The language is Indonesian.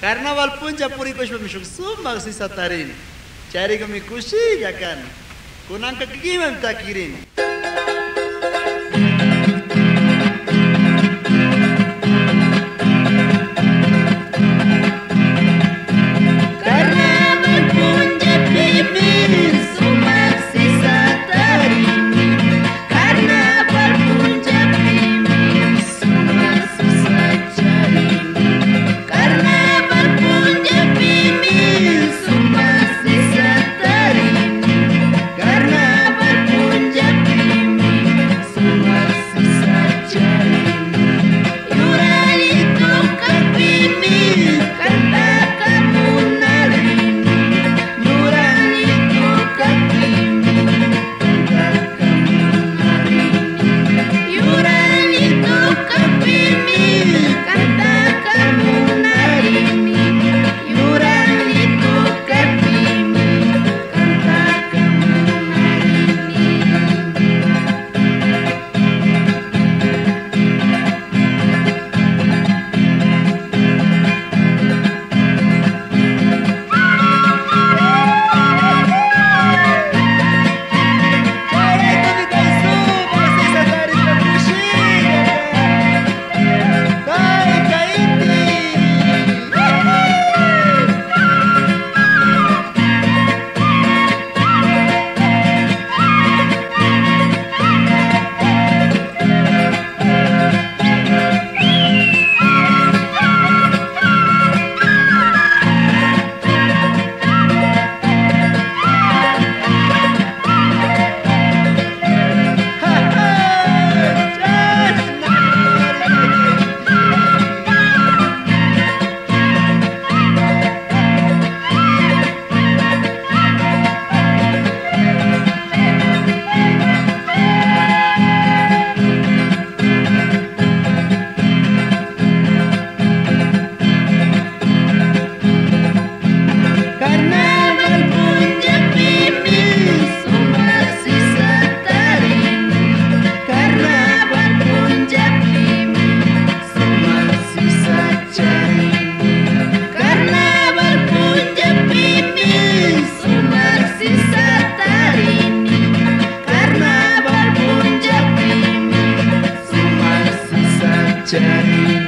Karnaval punja puri kushpa mishuk sumak sisatarin. Chari kami kushi yakan. Kunanka kikimam takirin. Amen.